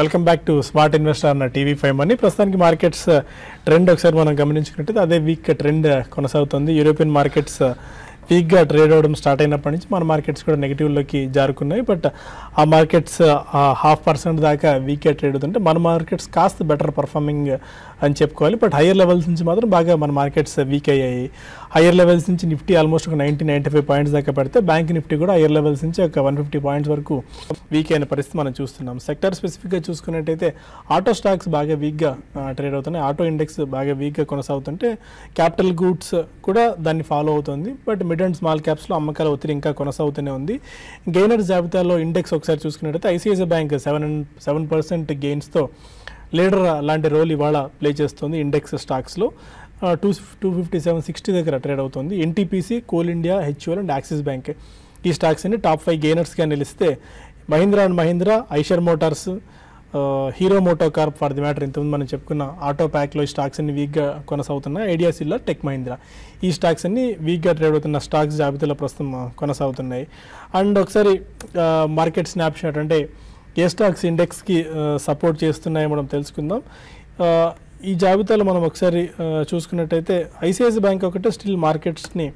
Welcome back to smart investor అన్న TV five అని ప్రస్తుతానికి మార్కెట్స్ uh, ట్రెండ్ ఒకసారి మనం గమనించుకున్నట్టయితే అదే వీక్ ట్రెండ్ కొనసాగుతుంది. యూరోపియన్ మార్కెట్స్ వీక్గా ట్రేడ్ అవ్వడం స్టార్ట్ అయినప్పటి నుంచి మన మార్కెట్స్ కూడా నెగిటివ్లోకి జారుకున్నాయి. బట్ ఆ మార్కెట్స్ హాఫ్ పర్సెంట్ దాకా వీకే ట్రేడ్ అవుతుంటే మన మార్కెట్స్ కాస్త బెటర్ పర్ఫార్మింగ్ అని చెప్పుకోవాలి. బట్ హయ్యర్ లెవెల్స్ నుంచి మాత్రం బాగా మన మార్కెట్స్ వీక్ అయ్యాయి. హయ్యర్ లెవెల్స్ నుంచి నిఫ్టీ ఆల్మోస్ట్ ఒక నైంటీ నైంటీ ఫైవ్ పాయింట్స్ దాకా పెడితే బ్యాంక్ నిఫ్టీ కూడా హయ్యర్ లెవెల్స్ నుంచి ఒక వన్ ఫిఫ్టీ పాయింట్స్ వరకు వీక్ అయిన పరిస్థితి మనం చూస్తున్నాం. సెక్టర్ స్పెసిఫిక్గా చూసుకున్నట్టయితే ఆటో స్టాక్స్ బాగా వీక్గా ట్రేడ్ అవుతున్నాయి. ఆటో ఇండెక్స్ బాగా వీక్గా కొనసాగుతుంటే క్యాపిటల్ గూడ్స్ కూడా దాన్ని ఫాలో అవుతుంది. బట్ మిడ్ అండ్ స్మాల్ క్యాప్స్లో అమ్మకాల ఒత్తిడి ఇంకా కొనసాగుతూనే ఉంది. గెయినర్ జాబితాలో ఇండెక్స్ ఒకసారి చూసుకున్నట్టయితే ICICI Bank seven seven percent గెయిన్స్తో leader లాంటి రోల్ ఇవాళ ప్లే చేస్తుంది ఇండెక్స్ స్టాక్స్లో two two fifty seven sixty దగ్గర ట్రేడ్ అవుతుంది. NTPC Coal India HUL and Axis Bank ఈ స్టాక్స్ అన్ని టాప్ ఫైవ్ గెయినర్స్గా నిలిస్తే Mahindra and Mahindra Eicher Motors Hero MotoCorp for the matter ఇంతకుముందు మనం చెప్పుకున్న ఆటో ప్యాక్లో ఈ స్టాక్స్ అన్ని వీక్గా కొనసాగుతున్నాయి. Idea Cipla Tech Mahindra. ఈ స్టాక్స్ అన్ని వీక్గా ట్రేడ్ అవుతున్న స్టాక్స్ జాబితాలో ప్రస్తుతం కొనసాగుతున్నాయి. అండ్ ఒకసారి మార్కెట్ స్నాప్ షాట్ అంటే ఏ స్టాక్స్ ఇండెక్స్కి సపోర్ట్ చేస్తున్నాయో మనం తెలుసుకుందాం. ఈ జాబితాలో మనం ఒకసారి చూసుకున్నట్టయితే ఐసిఐసి బ్యాంక్ ఒకటే స్టిల్ మార్కెట్స్ని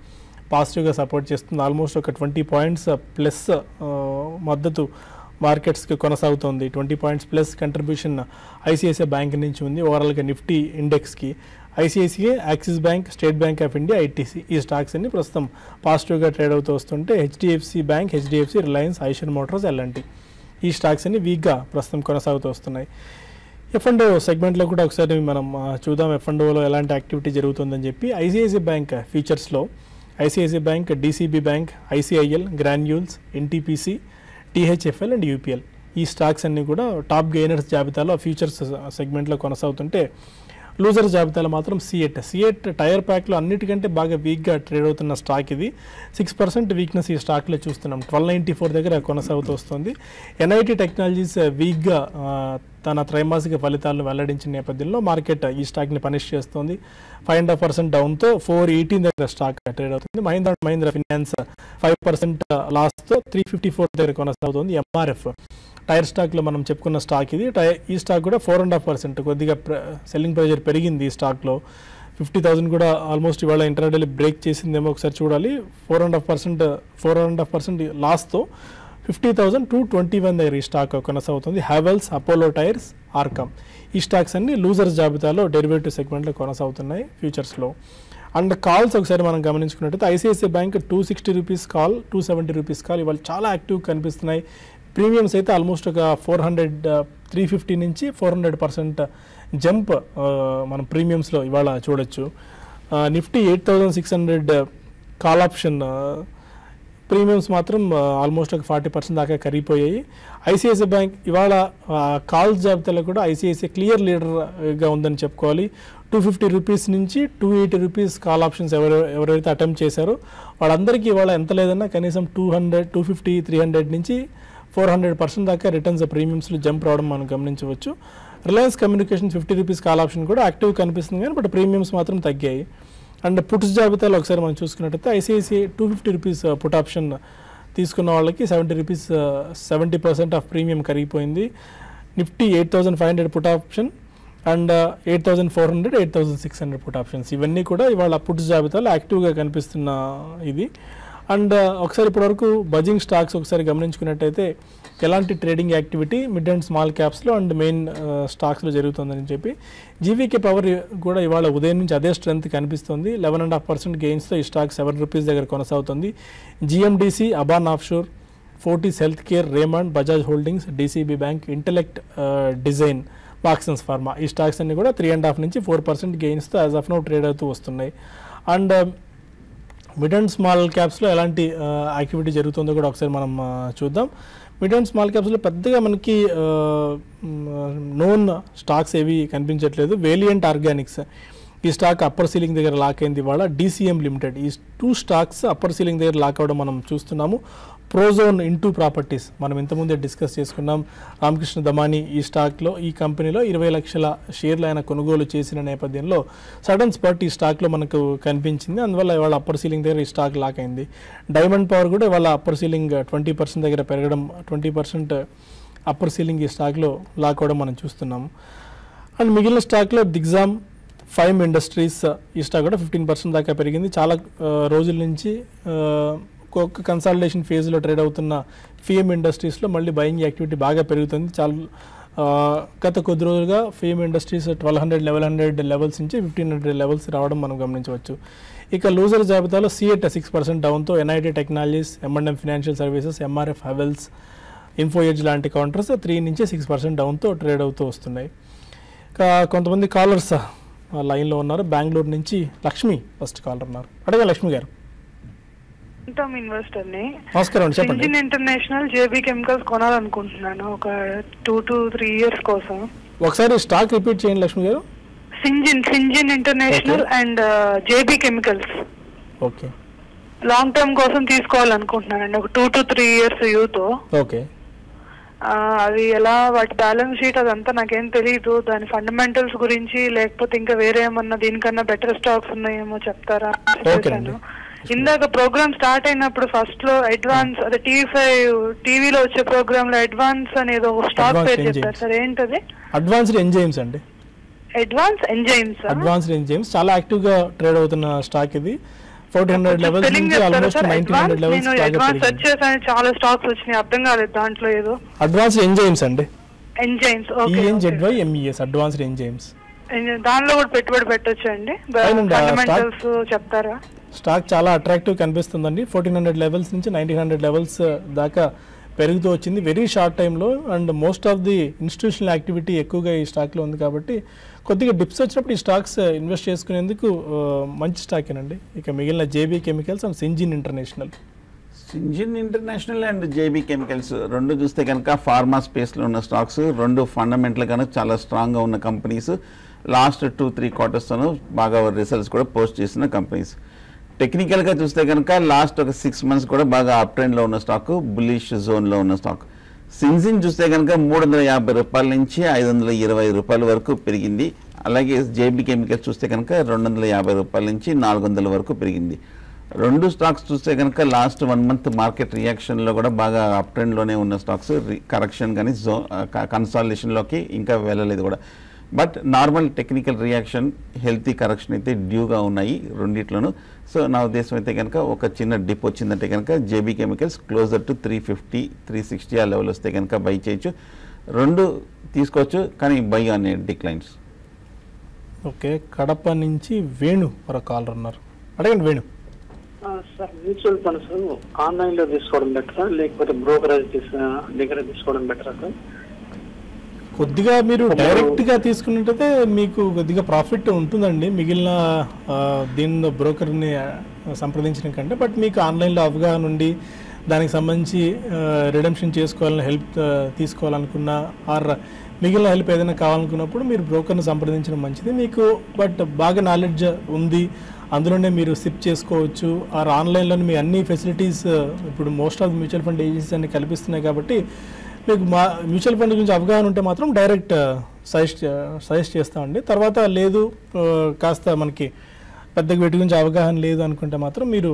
పాజిటివ్గా సపోర్ట్ చేస్తుంది. ఆల్మోస్ట్ ఒక ట్వంటీ పాయింట్స్ ప్లస్ మద్దతు మార్కెట్స్కి కొనసాగుతోంది. Twenty points plus contribution ICICI Bank నుంచి ఉంది. ఓవరాల్గా Nifty ఇండెక్స్కి. ICICI Axis Bank State Bank of India ITC. ఈ స్టాక్స్ అన్ని ప్రస్తుతం పాజిటివ్గా ట్రేడ్ అవుతూ వస్తుంటే HDFC Bank HDFC Reliance Eicher Motors LNT. ఈ స్టాక్స్ అన్ని వీక్గా ప్రస్తుతం కొనసాగుతూ వస్తున్నాయి. ఎఫ్ అండ్ సెగ్మెంట్లో కూడా ఒకసారి మనం చూద్దాం ఎఫ్ అండ్ ఓలో ఎలాంటి యాక్టివిటీ జరుగుతుందని చెప్పి ICICI Bank ఫీచర్స్లో ICICI Bank DCB Bank ICIL Granules NTPC THFL and UPL. ఈ స్టాక్స్ అన్నీ కూడా టాప్ గెయినర్స్ జాబితాలో ఫ్యూచర్స్ సెగ్మెంట్లో కొనసాగుతుంటే లూజర్ జాబితాలో మాత్రం సిఎట్ సిఎట్ టైర్ ప్యాక్లో అన్నిటికంటే బాగా వీక్గా ట్రేడ్ అవుతున్న స్టాక్ ఇది. సిక్స్ పర్సెంట్ వీక్నెస్ ఈ స్టాక్లో చూస్తున్నాం. ట్వెల్వ్ నైంటీ ఫోర్ దగ్గర కొనసాగుతూ వస్తుంది. ఎన్ఐటి టెక్నాలజీస్ వీక్గా తన త్రైమాసిక ఫలితాలను వెల్లడించిన నేపథ్యంలో మార్కెట్ ఈ స్టాక్ని పనిష్ చేస్తుంది. ఫైవ్ అండ్ హాఫ్ పర్సెంట్ డౌన్తో ఫోర్ ఎయిటీన్ దగ్గర స్టాక్ ట్రేడ్ అవుతుంది. Mahindra Mahindra finance five percent లాస్తో three fifty four దగ్గర కొనసాగుతుంది. ఎంఆర్ఎఫ్ టైర్ స్టాక్లో మనం చెప్పుకున్న స్టాక్ ఇది. ఈ స్టాక్ కూడా ఫోర్ అండ్ హాఫ్ పర్సెంట్. కొద్దిగా సెల్లింగ్ ప్రెజర్ పెరిగింది ఈ స్టాక్లో. ఫిఫ్టీ థౌసండ్ కూడా ఆల్మోస్ట్ ఇవాళ ఇంటర్డేలో బ్రేక్ చేసిందేమో ఒకసారి చూడాలి. Four and half percent four and half percent లాస్తో fifty thousand two twenty one దగ్గర ఈ స్టాక్ కొనసాగుతుంది. హ్యావెల్స్ అపోలో టైర్స్ ఆర్కమ్ ఈ స్టాక్స్ అన్ని లూజర్స్ జాబితాలో డెరివేటివ్ సెగ్మెంట్లో కొనసాగుతున్నాయి ఫ్యూచర్స్లో అండ్ కాల్స్ ఒకసారి మనం గమనించుకున్నట్టయితే ICICI Bank two sixty rupees call two seventy rupees call ఇవాళ చాలా యాక్టివ్ కనిపిస్తున్నాయి. ప్రీమియమ్స్ అయితే ఆల్మోస్ట్ ఒక ఫోర్ హండ్రెడ్ త్రీ ఫిఫ్టీ నుంచి ఫోర్ హండ్రెడ్ పర్సెంట్ జంప్ మనం ప్రీమియమ్స్లో ఇవాళ చూడొచ్చు. Nifty eight thousand six hundred call option premiums మాత్రం ఆల్మోస్ట్ ఒక ఫార్టీ పర్సెంట్ దాకా కరిగిపోయాయి. ఐసిఐసిఐ బ్యాంక్ ఇవాళ కాల్స్ జాబితాలో కూడా ఐసిఐసిఐ క్లియర్ లీడర్గా ఉందని చెప్పుకోవాలి. టూ ఫిఫ్టీ రూపీస్ నుంచి two eighty rupees call options ఎవరు ఎవరైతే అటెంప్ట్ చేశారో వాళ్ళందరికీ ఇవాళ ఎంత లేదన్నా కనీసం two hundred two fifty three hundred నుంచి ఫోర్ హండ్రెడ్ పర్సెంట్ దాకా రిటర్న్స్ ప్రీమియమ్స్లో జంప్ రావడం మనం గమనించవచ్చు. Reliance Communication fifty rupees call option కూడా యాక్టివ్ కనిపిస్తుంది కానీ బట్ ప్రీమియమ్స్ మాత్రం తగ్గాయి. అండ్ పుట్స్ జాబితాలో ఒకసారి మనం చూసుకున్నట్టయితే ICICI two fifty rupees put option తీసుకున్న వాళ్ళకి seventy rupees seventy percent of premium కరిగిపోయింది. Nifty eight thousand five hundred put option and eight thousand four hundred eight thousand six hundred put options ఇవన్నీ కూడా ఇవాళ పుట్స్ జాబితాలో యాక్టివ్గా కనిపిస్తున్న ఇది. అండ్ uh, ఒకసారి ఇప్పటివరకు బజింగ్ స్టాక్స్ ఒకసారి గమనించుకున్నట్టయితే ఎలాంటి trading activity mid and small క్యాప్స్లో and main uh, స్టాక్స్లో జరుగుతుందని చెప్పి జీవీకే పవర్ కూడా ఇవాళ ఉదయం నుంచి అదే స్ట్రెంత్ కనిపిస్తుంది. లెవెన్ అండ్ హాఫ్ పర్సెంట్ గెయిన్స్తో ఈ స్టాక్ సెవెన్ రూపీస్ దగ్గర కొనసాగుతుంది. GMDC Aban offshore Fortis health care Raymond Bajaj holdings DCB bank intellect uh, design vaccines pharma ఈ స్టాక్స్ అన్ని కూడా త్రీ అండ్ హాఫ్ నుంచి ఫోర్ పర్సెంట్ గెయిన్స్తో యాజ్ ఆఫ్ నో ట్రేడ్ అవుతూ వస్తున్నాయి. అండ్ మిడ్ అండ్ స్మాల్ క్యాప్స్లో ఎలాంటి యాక్టివిటీ జరుగుతుందో కూడా ఒకసారి మనం చూద్దాం. మిడ్ అండ్ స్మాల్ క్యాప్స్లో పెద్దగా మనకి నోన్ స్టాక్స్ ఏవి కనిపించట్లేదు. వేలియంట్ ఆర్గానిక్స్ ఈ స్టాక్ అప్పర్ సీలింగ్ దగ్గర లాక్ అయింది ఇవాళ. డీసీఎం లిమిటెడ్ ఈ టూ స్టాక్స్ అప్పర్ సీలింగ్ దగ్గర లాక్ అవ్వడం మనం చూస్తున్నాము. ప్రోజోన్ ఇంటూ ప్రాపర్టీస్ మనం ఇంతకుముందే డిస్కస్ చేసుకున్నాం రామకృష్ణ దమాని ఈ స్టాక్లో ఈ కంపెనీలో ఇరవై లక్షల షేర్లు ఆయన కొనుగోలు చేసిన నేపథ్యంలో సడన్ స్పాట్ ఈ స్టాక్లో మనకు కనిపించింది. అందువల్ల ఇవాళ అప్పర్ సీలింగ్ దగ్గర ఈ స్టాక్ లాక్ అయింది. డైమండ్ పవర్ కూడా ఇవాళ అప్పర్ సీలింగ్ ట్వంటీ పర్సెంట్ దగ్గర పెరగడం ట్వంటీ పర్సెంట్ అప్పర్ సీలింగ్ ఈ స్టాక్లో లాక్ అవడం మనం చూస్తున్నాము అండ్ మిగిలిన స్టాక్లో దిగ్జామ్ ఫైమ్ ఇండస్ట్రీస్ ఈ స్టాక్ కూడా ఫిఫ్టీన్ పర్సెంట్ దాకా పెరిగింది. చాలా రోజుల నుంచి కన్సాలిడేషన్ ఫేజ్లో ట్రేడ్ అవుతున్న ఫిఎం ఇండస్ట్రీస్లో మళ్ళీ బయింగ్ యాక్టివిటీ బాగా పెరుగుతుంది. చాలా గత కొద్ది రోజులుగా FIEM Industries twelve hundred level hundred levels నుంచి ఫిఫ్టీన్ హండ్రెడ్ లెవెల్స్ రావడం మనం గమనించవచ్చు. ఇక లూజర్ జాబితాలో CEAT six percent డౌన్తో NIIT Technologies MNM Financial Services MRF Havells Info Edge లాంటి కౌంటర్స్ త్రీ నుంచి సిక్స్ పర్సెంట్ డౌన్తో ట్రేడ్ అవుతూ వస్తున్నాయి. కొంతమంది కాలర్స్ లైన్లో ఉన్నారు. బెంగళూరు నుంచి లక్ష్మి ఫస్ట్ కాలర్ ఉన్నారు. అడగా లక్ష్మి గారు. టర్మ్ ఇన్వెస్టర్ని. నమస్కారం అండి చెప్పండి. సింజిన్ ఇంటర్నేషనల్ జేబీ కెమికల్స్ కొనాలనుకుంటున్నాను ఒక టూ టు త్రీ ఇయర్స్ కోసం. ఒకసారి స్టాక్ రిపీట్ చేయండి లక్ష్మి గారు. Syngene Syngene international and JB chemicals okay long term కోసం తీసుకోవాలనుకుంటున్నానండి ఒక two to three years youth okay అది ఎలా వాటి బ్యాలెన్స్ షీట్ అదంతా నాకేం తెలియదు దాని ఫండమెంటల్స్ గురించి లేకపోతే ఇంకా వేరే ఏమన్నా దీనికన్నా బెటర్ స్టాక్స్ ఉన్నాయేమో చెప్తారా. ఇందాక ప్రోగ్రామ్ స్టార్ట్ అయినప్పుడు ఫస్ట్లో అడ్వాన్స్ అదే టీవీ ఫైవ్ టీవీలో వచ్చే ప్రోగ్రామ్లో అడ్వాన్స్ అనేది ఒక స్టాక్ పేరు. చెప్పారు సార్. ఏంటది? అడ్వాన్స్డ్ ఎంజైమ్స్ అండి. అడ్వాన్స్ ఎంజైమ్స్ అడ్వాన్స్డ్ ఎంజైమ్స్ చాలా యాక్టివ్గా ట్రేడ్ అవుతున్న స్టాక్ ఇది. ఫోర్టీన్ హండ్రెడ్ లెవెల్స్ స్పెల్లింగ్ నుంచి చెప్తారా almost sir? Nineteen hundred advance levels చాలా స్టాక్స్ వచ్చినాయి. అర్థం కాలేదు దాంట్లో ఏదో. అడ్వాన్స్డ్ ఎంజైమ్స్ అండి. Enzymes okay MES advanced enzymes దానిలో కూడా పెట్టుబడి పెట్టొచ్చు అండి? ఫండమెంటల్స్ చెప్తారా? స్టాక్ చాలా అట్రాక్టివ్ కనిపిస్తుందండి. ఫోర్టీన్ హండ్రెడ్ లెవెల్స్ నుంచి నైన్టీన్ హండ్రెడ్ లెవెల్స్ దాకా పెరుగుతూ వచ్చింది. వెరీ షార్ట్ టైంలో and most of the institutional activity ఎక్కువగా ఈ స్టాక్లో ఉంది కాబట్టి కొద్దిగా డిప్స్ వచ్చినప్పుడు ఈ స్టాక్స్ ఇన్వెస్ట్ చేసుకునేందుకు మంచి స్టాకేనండి ఇక మిగిలిన JB chemicals and Syngene international. Syngene international and JB chemicals రెండు చూస్తే కనుక ఫార్మా స్పేస్లో ఉన్న స్టాక్స్ రెండు ఫండమెంటల్ కనుక చాలా స్ట్రాంగ్గా ఉన్న కంపెనీస్ లాస్ట్ టూ త్రీ క్వార్టర్స్తో బాగా రిజల్ట్స్ కూడా పోస్ట్ చేసిన కంపెనీస్. టెక్నికల్గా చూస్తే కనుక లాస్ట్ ఒక సిక్స్ మంత్స్ కూడా బాగా అప్ ట్రెండ్లో ఉన్న స్టాక్ బులిష్ జోన్లో ఉన్న స్టాక్ సిన్సిన్ చూస్తే కనుక మూడు వందల యాభై రూపాయల నుంచి ఐదు వందల ఇరవై రూపాయల వరకు పెరిగింది. అలాగే జేబీ కెమికల్స్ చూస్తే కనుక రెండు వందల యాభై రూపాయల నుంచి నాలుగు వందల వరకు పెరిగింది. రెండు స్టాక్స్ చూస్తే కనుక లాస్ట్ వన్ మంత్ మార్కెట్ రియాక్షన్లో కూడా బాగా అప్ ట్రెండ్లోనే ఉన్న స్టాక్స్ కరెక్షన్ కానీ జో కన్సాలిడేషన్లోకి ఇంకా వెళ్ళలేదు కూడా. But normal technical reaction healthy correction అయితే డ్యూగా ఉన్నాయి రెండిట్లోనూ. సో నా ఉద్దేశం అయితే కనుక ఒక చిన్న డిప్ వచ్చిందంటే కనుక JB chemicals closer to three fifty three sixty ఆ లెవెల్ వస్తే కనుక బై చేయొచ్చు. రెండు తీసుకోవచ్చు కానీ బై అనే డిక్లైన్స్. ఓకే కడప నుంచి వేణు మరో కాలర్ ఉన్నారు అడగండి వేణు. ఆ, సార్ మ్యూచువల్ ఫండ్స్ ఆన్లైన్లో తీసుకోవడం బెటరా లేకపోతే బ్రోకరేజ్ దగ్గర తీసుకోవడం బెటరా సార్? కొద్దిగా మీరు డైరెక్ట్గా తీసుకున్నట్టయితే మీకు కొద్దిగా ప్రాఫిట్ ఉంటుందండి. మిగిలిన దీని బ్రోకర్ని ఆ, సంప్రదించడం కంటే బట్ మీకు ఆన్లైన్లో అవగాహన ఉండి దానికి సంబంధించి రిడమ్షన్ చేసుకోవాలని హెల్ప్ తీసుకోవాలనుకున్నా ఆర్ మిగిలిన హెల్ప్ ఏదైనా కావాలనుకున్నప్పుడు మీరు బ్రోకర్ని సంప్రదించడం మంచిది. మీకు బట్ బాగా నాలెడ్జ్ ఉంది. అందులోనే మీరు సిప్ చేసుకోవచ్చు. ఆర్ ఆన్లైన్లోనే మీ అన్ని ఫెసిలిటీస్ ఇప్పుడు most of mutual fund agencies అన్ని కల్పిస్తున్నాయి కాబట్టి మీకు మా మ్యూచువల్ ఫండ్ గురించి అవగాహన ఉంటే మాత్రం డైరెక్ట్ సజెస్ట్ సజెస్ట్ చేస్తామండి. తర్వాత లేదు కాస్త మనకి పెద్దగా వీటి గురించి అవగాహన లేదు అనుకుంటే మాత్రం మీరు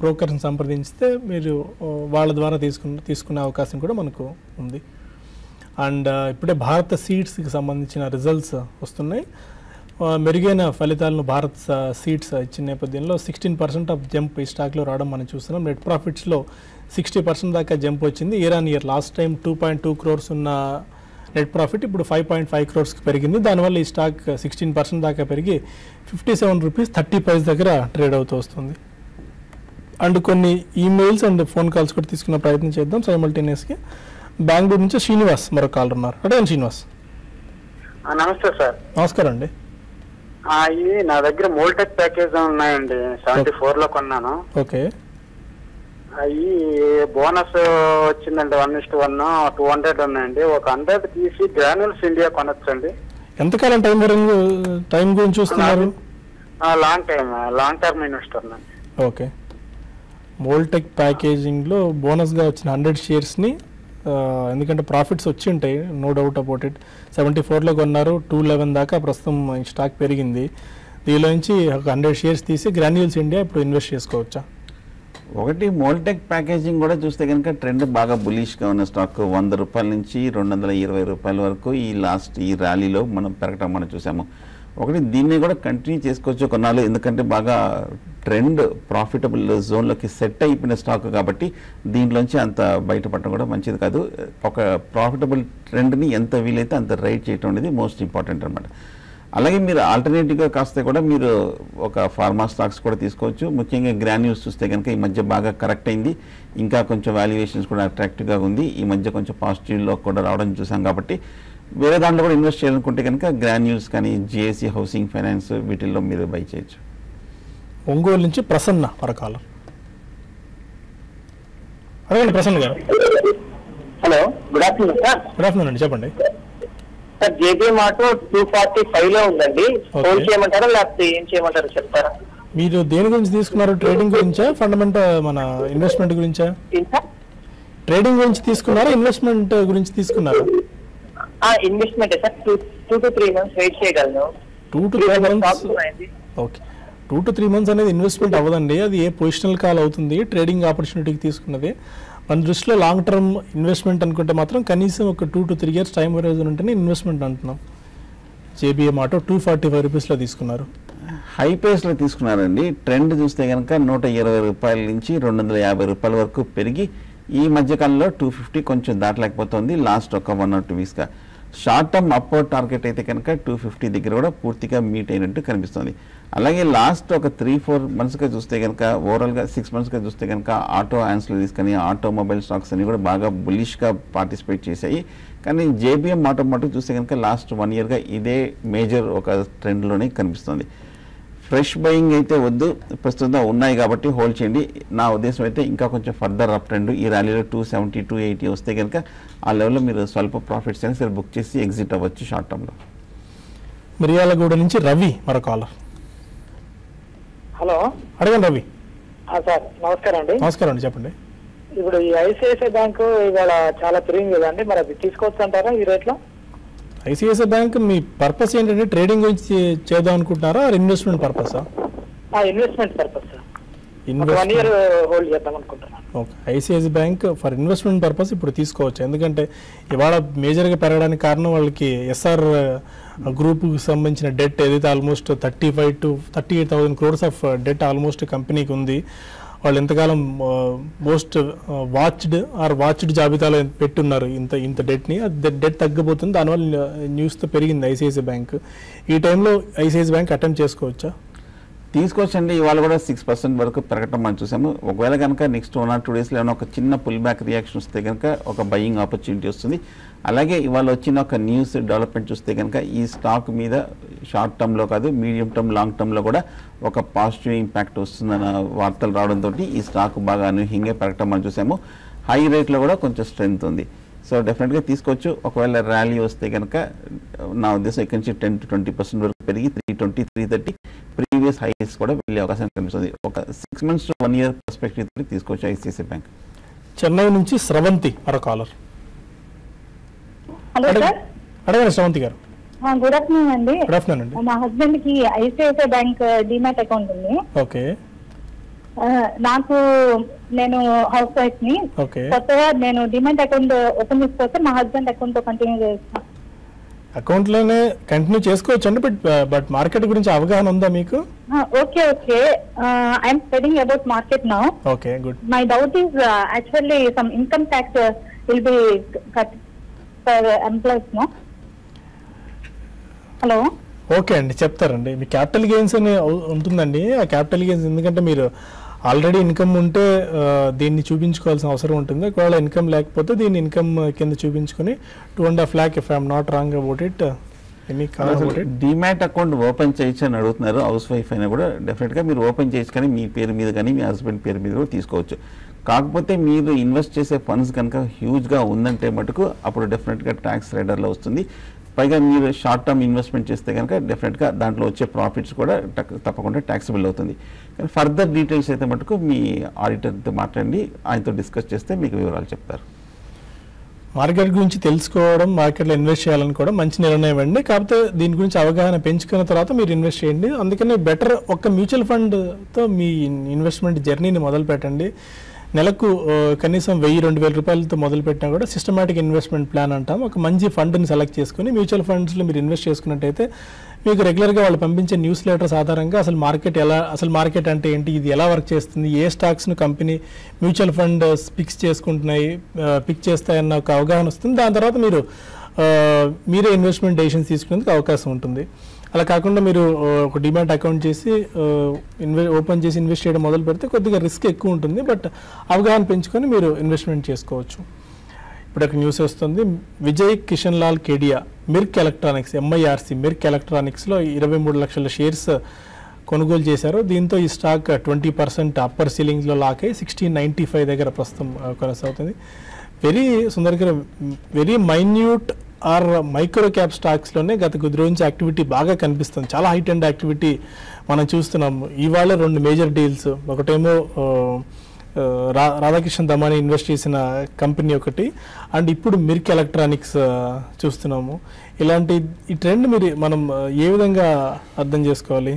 బ్రోకర్ని సంప్రదించితే మీరు వాళ్ళ ద్వారా తీసుకున్న తీసుకునే అవకాశం కూడా మనకు ఉంది. అండ్ ఇప్పుడే భారత సీట్స్కి సంబంధించిన రిజల్ట్స్ వస్తున్నాయి. మెరుగైన ఫలితాలను భారత్ సీట్స్ ఇచ్చిన నేపథ్యంలో సిక్స్టీన్ పర్సెంట్ ఆఫ్ జంప్ ఈ స్టాక్లో రావడం మనం చూస్తున్నాం. నెట్ ప్రాఫిట్స్లో సిక్స్టీ పర్సెంట్ దాకా జంప్ వచ్చింది. Year on year last time two point two crores ఉన్న నెట్ ప్రాఫిట్ ఇప్పుడు ఫైవ్ పాయింట్ ఫైవ్ క్రోర్స్కి పెరిగింది. దానివల్ల ఈ స్టాక్ సిక్స్టీన్ పర్సెంట్ దాకా పెరిగి fifty seven rupees thirty price దగ్గర ట్రేడ్ అవుతూ వస్తుంది. అండ్ కొన్ని ఈమెయిల్స్ అండ్ ఫోన్ కాల్స్ కూడా తీసుకునే ప్రయత్నం చేద్దాం. సైమల్టేనియస్కి బెంగళూరు నుంచి శ్రీనివాస్ మరో కాల్ ఉన్నారు. అడగండి శ్రీనివాస్. నమస్తే సార్. నమస్కారం అండి. ఇవి నా దగ్గర మోల్టెక్ ప్యాకేజ్ ఉన్నాయండి. సెవెంటీ ఫోర్లో కొన్నాను. ఓకే. అవి బోనస్ వచ్చిందండి one is to one two hundred ఉన్నాయండి. ఒక హండ్రెడ్ తీసి గ్రాన్యుల్స్ ఇండియా కొనొచ్చండి. ఎంతకాలం టైం టైం గురించి చూస్తున్నారు? Long time long term investor okay. Moltek ప్యాకేజింగ్లో బోనస్గా వచ్చిన హండ్రెడ్ షేర్స్ని ఎందుకంటే ప్రాఫిట్స్ వచ్చి ఉంటాయి no doubt about it seventy ఫోర్లో కొన్నారు టూ లెవెన్ దాకా ప్రస్తుతం స్టాక్ పెరిగింది. దీనిలో నుంచి ఒక హండ్రెడ్ షేర్స్ తీసి గ్రాన్యూల్స్ ఇండియా ఇప్పుడు ఇన్వెస్ట్ చేసుకోవచ్చా? ఒకటి మోల్టెక్ ప్యాకేజింగ్ కూడా చూస్తే కనుక ట్రెండ్ బాగా బులిష్గా ఉన్న స్టాక్ వంద రూపాయల నుంచి రెండు వందల ఇరవై రూపాయల వరకు ఈ లాస్ట్ ఈ ర్యాలీలో మనం పెరగటం మనం చూసాము. ఒకటి దీన్ని కూడా కంటిన్యూ చేసుకోవచ్చు కొన్నాళ్ళు ఎందుకంటే బాగా ట్రెండ్ ప్రాఫిటబుల్ జోన్లోకి సెట్ అయిపోయిన స్టాక్ కాబట్టి దీంట్లోంచి అంత బయటపడటం కూడా మంచిది కాదు. ఒక ప్రాఫిటబుల్ ట్రెండ్ని ఎంత వీలైతే అంత రైడ్ చేయటం అనేది మోస్ట్ ఇంపార్టెంట్ అనమాట అలాగే మీరు ఆల్టర్నేటివ్గా కాస్తే కూడా మీరు ఒక ఫార్మా స్టాక్స్ కూడా తీసుకోవచ్చు. ముఖ్యంగా గ్రాన్యూస్ చూస్తే కనుక ఈ మధ్య బాగా కరెక్ట్ అయింది. ఇంకా కొంచెం వాల్యుయేషన్స్ కూడా అట్రాక్టివ్గా ఉంది. ఈ మధ్య కొంచెం పాజిటివ్లో కూడా రావడం చూసాం కాబట్టి వేరే దాంట్లో కూడా ఇన్వెస్ట్ చేయాలనుకుంటే కనుక గ్రాన్యూల్స్ కానీ జిఎస్సి హౌసింగ్ ఫైనాన్స్ వీటిల్లో మీరు బై చేయొచ్చు. ఒంగోలు నుంచి ప్రసన్న మరొకాలం అడగండి ప్రసన్న గారు. Hello good afternoon sir good afternoon అండి చెప్పండి. Sir JBM auto two forty ఫైవ్లో ఉందండి. ఫోన్ చేయమంటారా లేకపోతే ఏం చేయమంటారా చెప్తారా? మీరు దేని గురించి తీసుకున్నారు? ట్రేడింగ్ గురించా ఫండమెంటల్ మన ఇన్వెస్ట్మెంట్ గురించా? ట్రేడింగ్ గురించి తీసుకున్నారా ఇన్వెస్ట్మెంట్ గురించి తీసుకున్నారా? Investment sir? Two two to three months wait చేయగలను. Two to three months okay two to three months అనేది ఇన్వెస్ట్మెంట్ అవ్వదండి. అది ఏ పొజిషనల్ కాల్ అవుతుంది ట్రేడింగ్ ఆపర్చునిటీకి తీసుకున్నది. మన దృష్టిలో లాంగ్ టర్మ్ ఇన్వెస్ట్మెంట్ అనుకుంటే మాత్రం కనీసం ఒక two to three years time horizon ఉంటేనే ఇన్వెస్ట్మెంట్ అంటున్నాం. JBM auto two forty five రూపీస్లో తీసుకున్నారు. హై పేస్లో తీసుకున్నారండి. ట్రెండ్ చూస్తే కనుక నూట ఇరవై రూపాయల నుంచి రెండు వందల యాభై రూపాయల వరకు పెరిగి ఈ మధ్యకాలంలో టూ ఫిఫ్టీ కొంచెం దాటలేకపోతుంది. లాస్ట్ ఒక వన్ ఆర్ టూ వీక్స్గా షార్ట్ టర్మ్ అప్వర్డ్ టార్గెట్ అయితే కనుక టూ ఫిఫ్టీ దగ్గర కూడా పూర్తిగా మీట్ అయినట్టు కనిపిస్తుంది. అలాగే లాస్ట్ ఒక త్రీ ఫోర్ మంత్స్గా చూస్తే కనుక ఓవరాల్గా సిక్స్ మంత్స్గా చూస్తే కనుక ఆటో యాన్స్లో తీసుకొని ఆటోమొబైల్ స్టాక్స్ అన్ని కూడా బాగా బులిష్గా పార్టిసిపేట్ చేశాయి. కానీ జేబీఎం ఆటోమోటివ్ చూస్తే కనుక లాస్ట్ వన్ ఇయర్గా ఇదే మేజర్ ఒక ట్రెండ్లోనే కనిపిస్తుంది. ఫ్రెష్ బయింగ్ అయితే వద్దు. ప్రస్తుతం ఉన్నాయి కాబట్టి హోల్డ్ చేయండి. నా ఉద్దేశం అయితే ఇంకా కొంచెం ఫర్దర్ అప్ ట్రెండ్ ఈ ర్యాలీలో టూ సెవెంటీ టూ ఎయిటీ వస్తే కనుక ఆ లెవెల్లో మీరు స్వల్ప ప్రాఫిట్స్ అయినా సరే బుక్ చేసి ఎగ్జిట్ అవ్వచ్చు షార్ట్ టర్మ్లో మిరియాలగూడ నుంచి రవి మరో కాలర్ హలో. అడగండి రవి. సార్ నమస్కారం అండి. నమస్కారం అండి చెప్పండి. ఇప్పుడు ఈ ఐసిఐసిఐ బ్యాంకు ఇవాళ చాలా పెరిగింది కదండి. మరి అది తీసుకోవచ్చు అంటారా ఈ రేట్లో? ఐసిఐసిఐ బ్యాంక్ మీ పర్పస్ ఏంటంటే ట్రేడింగ్ గురించి చేద్దాం అనుకుంటున్నారా? Investment పర్పసా investment purpose okay. ICICI bank for investment purpose ఇప్పుడు తీసుకోవచ్చు. ఎందుకంటే ఇవాళ మేజర్గా పెరగడానికి కారణం వాళ్ళకి ఎస్ఆర్ గ్రూప్కి సంబంధించిన డెట్ ఏదైతే almost thirty five to thirty eight thousand crores of debt almost కంపెనీకి ఉంది. వాళ్ళు ఎంతకాలం మోస్ట్ వాచ్డ్ ఆర్ వాచ్డ్ జాబితాలో పెట్టున్నారు ఇంత ఇంత డెట్ని డెట్ తగ్గబోతుంది దానివల్ల న్యూస్తో పెరిగింది ఐసిఐసిఐ బ్యాంక్. ఈ టైంలో ఐసిఐసి బ్యాంక్ అటెంప్ట్ చేసుకోవచ్చా? తీసుకోవచ్చండి ఇవాళ కూడా సిక్స్ పర్సెంట్ వరకు పెరగటం మనం చూసాము. ఒకవేళ కనుక నెక్స్ట్ వన్ ఆర్ టూ డేస్లో ఏమైనా ఒక చిన్న పుల్ బ్యాక్ రియాక్షన్ వస్తే కనుక ఒక బయింగ్ ఆపర్చునిటీ వస్తుంది. అలాగే ఇవాళ వచ్చిన ఒక న్యూస్ డెవలప్మెంట్ చూస్తే కనుక ఈ స్టాక్ మీద షార్ట్ టర్మ్లో కాదు మీడియం టర్మ్ లాంగ్ టర్మ్లో కూడా ఒక పాజిటివ్ ఇంపాక్ట్ వస్తుందన్న వార్తలు రావడంతో ఈ స్టాక్ బాగా అనూహ్యంగా పెరగటం మనం చూసాము. హై రేట్లో కూడా కొంచెం స్ట్రెంగ్త్ ఉంది. సో డెఫినెట్గా తీసుకోవచ్చు. ఒకవేళ ర్యాలీ వస్తే కనుక నా ఉద్దేశం ఇక్కడి నుంచి టెన్ టు ట్వంటీ పర్సెంట్ వరకు పెరిగి three twenty three thirty previous highs కూడా వెళ్ళే అవకాశం కనిపిస్తుంది. ఒక six months to one year perspective తోటి తీసుకోవచ్చు ఐసిఐసిఐ బ్యాంక్. చెన్నై నుంచి స్రవంతి మరో కాలర్ హలో సార్. అడగండి గారు. గుడ్ ఆఫ్టర్నూన్ అండి. గుడ్ ఆఫ్టర్నూన్ అండి. మా హస్బెండ్కి ఐసిఐసిఐ బ్యాంక్ డిమాట్ అకౌంట్ ఉంది. ఓకే. నాకు నేను హౌస్ వైఫ్ని కొత్తగా నేను డిమాట్ అకౌంట్ ఓపెన్ చేసుకోవచ్చు మా హస్బెండ్ అకౌంట్తో కంటిన్యూ చేస్తాను అకౌంట్లోనే కంటిన్యూ చేసుకోవచ్చు అండి బట్ బట్ మార్కెట్ గురించి అవగాహన ఉందా మీకు? Okay okay. I'm studying about market now. Okay good. My doubt is actually some income tax will be cut for employees no? Hello okay అండి చెప్తారండి. మీ క్యాపిటల్ గెయిన్స్ అని ఉంటుందండి. ఆ క్యాపిటల్ గెయిన్స్ ఎందుకంటే మీరు ఆల్రెడీ ఇన్కమ్ ఉంటే దీన్ని చూపించుకోవాల్సిన అవసరం ఉంటుంది. ఒకవేళ ఇన్కమ్ లేకపోతే దీన్ని ఇన్కమ్ కింద చూపించుకొని two and half lakh if I'm not wrong about it any demat account open చేయొచ్చు అని అడుగుతున్నారు. హౌస్ వైఫ్ అయినా కూడా డెఫినెట్గా మీరు ఓపెన్ చేయొచ్చు కానీ మీ పేరు మీద కానీ మీ హస్బెండ్ పేరు మీద కూడా తీసుకోవచ్చు. కాకపోతే మీరు ఇన్వెస్ట్ చేసే ఫండ్స్ కనుక హ్యూజ్గా ఉందంటే మటుకు అప్పుడు డెఫినెట్గా ట్యాక్స్ రైడర్లో వస్తుంది. పైగా మీరు షార్ట్ టర్మ్ ఇన్వెస్ట్మెంట్ చేస్తే కనుక డెఫినెట్గా దాంట్లో వచ్చే ప్రాఫిట్స్ కూడా తప్పకుండా ట్యాక్సిబుల్ అవుతుంది. కానీ ఫర్దర్ డీటెయిల్స్ అయితే మటుకు మీ ఆడిటర్తో మాట్లాడి ఆయనతో డిస్కస్ చేస్తే మీకు వివరాలు చెప్తారు. మార్కెట్ గురించి తెలుసుకోవడం మార్కెట్లో ఇన్వెస్ట్ చేయాలనుకోవడం కూడా మంచి నిర్ణయం అండి. కాకపోతే దీని గురించి అవగాహన పెంచుకున్న తర్వాత మీరు ఇన్వెస్ట్ చేయండి. అందుకని బెటర్ ఒక మ్యూచువల్ ఫండ్తో మీ ఇన్వెస్ట్మెంట్ జర్నీని మొదలు పెట్టండి నెలకు కనీసం వెయ్యి రెండు వేల రూపాయలతో మొదలు పెట్టినా కూడా సిస్టమేటిక్ ఇన్వెస్ట్మెంట్ ప్లాన్ అంటాం. ఒక మంచి ఫండ్ని సెలెక్ట్ చేసుకుని మ్యూచువల్ ఫండ్స్లో మీరు ఇన్వెస్ట్ చేసుకున్నట్టయితే మీకు రెగ్యులర్గా వాళ్ళు పంపించే న్యూస్ లెటర్స్ ఆధారంగా అసలు మార్కెట్ ఎలా అసలు మార్కెట్ అంటే ఏంటి ఇది ఎలా వర్క్ చేస్తుంది ఏ స్టాక్స్ను కంపెనీ మ్యూచువల్ ఫండ్ పిక్స్ చేసుకుంటున్నాయి పిక్ చేస్తాయన్న ఒక అవగాహన వస్తుంది. దాని తర్వాత మీరు మీరే ఇన్వెస్ట్మెంట్ డెసిషన్స్ తీసుకునేందుకు అవకాశం ఉంటుంది. అలా కాకుండా మీరు ఒక డిమాట్ అకౌంట్ చేసి ఇన్వె ఓపెన్ చేసి ఇన్వెస్ట్ చేయడం మొదలు పెడితే కొద్దిగా రిస్క్ ఎక్కువ ఉంటుంది బట్ అవగాహన పెంచుకొని మీరు ఇన్వెస్ట్మెంట్ చేసుకోవచ్చు. ఇప్పుడు ఒక న్యూస్ వస్తుంది. Vijay Kishan Lal Kedia MIRC electronics MIRC MIRC ఎలక్ట్రానిక్స్లో ఇరవై మూడు లక్షల షేర్స్ కొనుగోలు చేశారు. దీంతో ఈ స్టాక్ ట్వంటీ పర్సెంట్ అప్పర్ సీలింగ్లో లాక్ అయ్యి సిక్స్టీన్ నైంటీ ఫైవ్ దగ్గర ప్రస్తుతం కొనసాగుతుంది. వెరీ సుందర్ గారు very minute or micro cap స్టాక్స్లోనే గత కొద్ది రోజు నుంచి యాక్టివిటీ బాగా కనిపిస్తుంది. చాలా హైట్ అండ్ యాక్టివిటీ మనం చూస్తున్నాము ఇవాళ రెండు మేజర్ డీల్స్. ఒకటేమో రా రాధాకృష్ణ దమాని ఇన్వెస్ట్ చేసిన కంపెనీ ఒకటి. అండ్ ఇప్పుడు మిర్క్ ఎలక్ట్రానిక్స్ చూస్తున్నాము. ఇలాంటి ఈ ట్రెండ్ మీరు మనం ఏ విధంగా అర్థం చేసుకోవాలి?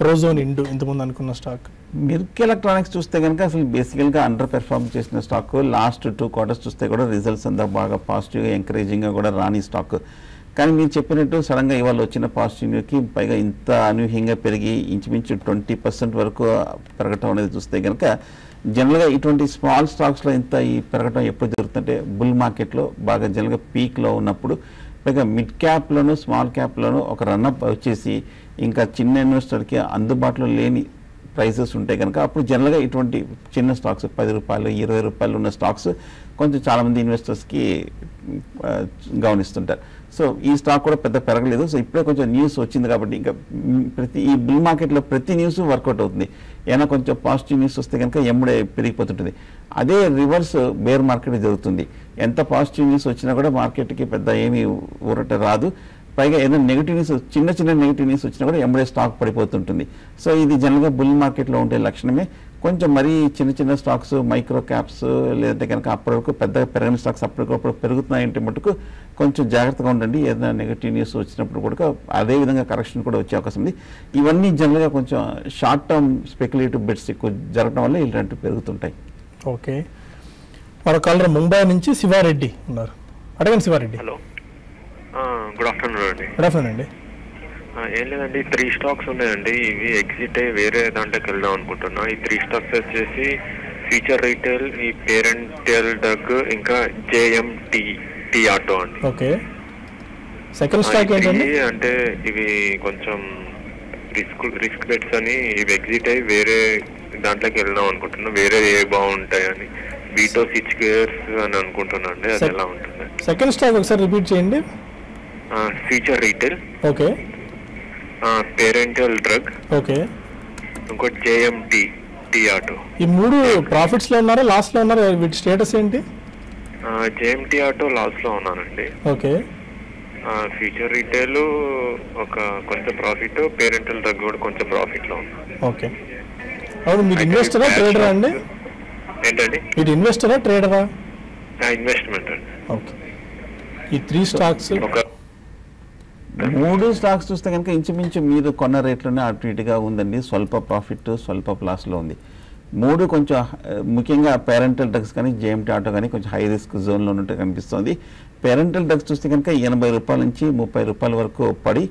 ప్రోజోన్ ఇండు ఇంతకుముందు అనుకున్న స్టాక్. మిర్క్ ఎలక్ట్రానిక్స్ చూస్తే కనుక అసలు బేసికల్గా అండర్ పెర్ఫార్మ్ చేసిన స్టాక్ లాస్ట్ టూ క్వార్టర్స్ చూస్తే కూడా రిజల్ట్స్ అంతా బాగా పాజిటివ్గా ఎంకరేజింగ్గా కూడా రాని స్టాక్ కానీ మీరు చెప్పినట్టు సడన్గా ఇవాళ వచ్చిన పాజిటివ్కి పైగా ఇంత అనూహ్యంగా పెరిగి ఇంచుమించు ట్వంటీ పర్సెంట్ వరకు పెరగటం అనేది చూస్తే కనుక జనరల్గా ఇటువంటి స్మాల్ స్టాక్స్లో ఇంత ఈ పెరగటం ఎప్పుడు జరుగుతుంటే బుల్ మార్కెట్లో బాగా జనరల్గా పీక్లో ఉన్నప్పుడు పైగా మిడ్ క్యాప్లోను స్మాల్ క్యాప్లోను ఒక రన్అప్ వచ్చేసి ఇంకా చిన్న ఇన్వెస్టర్కి అందుబాటులో లేని ప్రైసెస్ ఉంటాయి కనుక అప్పుడు జనరల్గా ఇటువంటి చిన్న స్టాక్స్ పది రూపాయలు ఇరవై రూపాయలు ఉన్న స్టాక్స్ కొంచెం చాలామంది ఇన్వెస్టర్స్కి గమనిస్తుంటారు. సో ఈ స్టాక్ కూడా పెద్ద పెరగలేదు. సో ఇప్పుడే కొంచెం న్యూస్ వచ్చింది కాబట్టి ఇంకా ప్రతి ఈ బుల్ మార్కెట్లో ప్రతి న్యూస్ వర్కౌట్ అవుతుంది. ఏమైనా కొంచెం పాజిటివ్ న్యూస్ వస్తే కనుక ఎమ్మడే పెరిగిపోతుంటుంది. అదే రివర్స్ బేర్ మార్కెట్ జరుగుతుంది. ఎంత పాజిటివ్ న్యూస్ వచ్చినా కూడా మార్కెట్కి పెద్ద ఏమీ ఊరట రాదు. పైగా ఏదైనా నెగిటివ్ న్యూస్ చిన్న చిన్న నెగిటివ్ న్యూస్ వచ్చినా కూడా ఎంబడే స్టాక్ పడిపోతుంటుంది. సో ఇది జనరల్గా బుల్ మార్కెట్లో ఉండే లక్షణమే. కొంచెం మరీ చిన్న చిన్న స్టాక్స్ మైక్రో క్యాప్స్ లేదంటే కనుక అప్పటి వరకు పెద్దగా పెరగని స్టాక్స్ అప్పటికప్పుడు పెరుగుతున్నాయంటే మటుకు కొంచెం జాగ్రత్తగా ఉండండి. ఏదైనా నెగిటివ్ న్యూస్ వచ్చినప్పుడు కూడా అదే విధంగా కరెక్షన్ కూడా వచ్చే అవకాశం ఉంది. ఇవన్నీ జనరల్గా కొంచెం షార్ట్ టర్మ్ స్పెక్యులేటివ్ బెట్స్ ఎక్కువ జరగడం వల్ల ఇలాంటివి పెరుగుతుంటాయి. ఓకే మరో కాలర్ ముంబై నుంచి శివారెడ్డి ఉన్నారు. అడగండి శివారెడ్డి. హలో. గుడ్ ఆఫ్టర్నూన్ అండి గుడ్ ఆఫ్టర్నూన్ అండి. ఏం లేదండి త్రీ స్టాక్స్ ఉన్నాయండి. ఇవి ఎగ్జిట్ అయ్యి వేరే దాంట్లోకి వెళ్దాం అనుకుంటున్నా. ఈ త్రీ స్టాక్స్ వచ్చేసి ఫ్యూచర్ రీటైల్ ఈ పేరెంటల్ డగ్ ఇంకా జేఎం టీ టీ ఆటో అండి. ఓకే. సెకండ్ స్టాక్ ఏంటండి? అంటే ఇవి కొంచెం రిస్క్ రిస్క్ బెట్స్ అని ఇవి ఎగ్జిట్ అయ్యి వేరే దాంట్లోకి వెళ్దాం అనుకుంటున్నా. వేరే ఏ బాగుంటాయని. బీటో సిచ్ గేర్స్ అని అనుకుంటున్నా అండి. అది ఎలా ఉంటుంది? సెకండ్ స్టాక్ ఒకసారి రిపీట్ చేయండి. Future retail okay. Parental drug okay. ఇంకోటి జేఎంటీ టీ ఆటో ఈ మూడు ప్రాఫిట్స్లో ఉన్నారా లాస్ట్లో ఉన్నారా వీటి స్టేటస్ ఏంటి? జేఎంటీ ఆటో లాస్లో ఉన్నానండి. ఓకే. ఫ్యూచర్ రీటైల్ ఒక కొంచెం ప్రాఫిట్ పేరెంటల్ డ్రగ్ కూడా కొంచెం ప్రాఫిట్లో ఉంది. ఓకే. అవును మీరు ఇన్వెస్టరా ట్రేడరా అండి? ఏంటండి? మీరు ఇన్వెస్టరా ట్రేడరా ఇన్వెస్ట్మెంట్ అండి. ఓకే. ఈ త్రీ స్టాక్స్ ఒక మూడు స్టాక్స్ చూస్తే కనుక ఇంచుమించు మీరు కొన్న రేట్లోనే అటు ఇటుగా ఉందండి. స్వల్ప ప్రాఫిట్ స్వల్ప లాస్లో ఉంది. మూడు కొంచెం ముఖ్యంగా పేరెంటల్ డ్రగ్స్ కానీ జేఎంటీ ఆటో కానీ కొంచెం హై రిస్క్ జోన్లో ఉన్నట్టు కనిపిస్తుంది. పేరెంటల్ డ్రగ్స్ చూస్తే కనుక ఎనభై రూపాయల నుంచి ముప్పై రూపాయల వరకు పడి